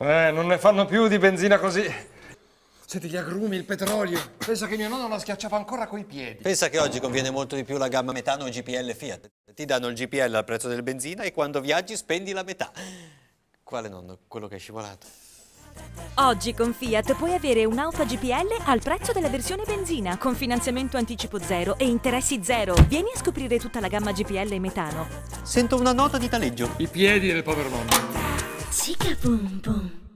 Eh, non ne fanno più di benzina così. Senti gli agrumi, il petrolio. Pensa che mio nonno la schiacciava ancora coi piedi. Pensa che oggi conviene molto di più la gamma metano GPL Fiat. Ti danno il GPL al prezzo del benzina e quando viaggi spendi la metà. Quale nonno? Quello che è scivolato. Oggi con Fiat puoi avere un'auto GPL al prezzo della versione benzina, con finanziamento anticipo zero e interessi zero. Vieni a scoprire tutta la gamma GPL e metano. Sento una nota di taleggio. I piedi del povero nonno. Chica boom boom.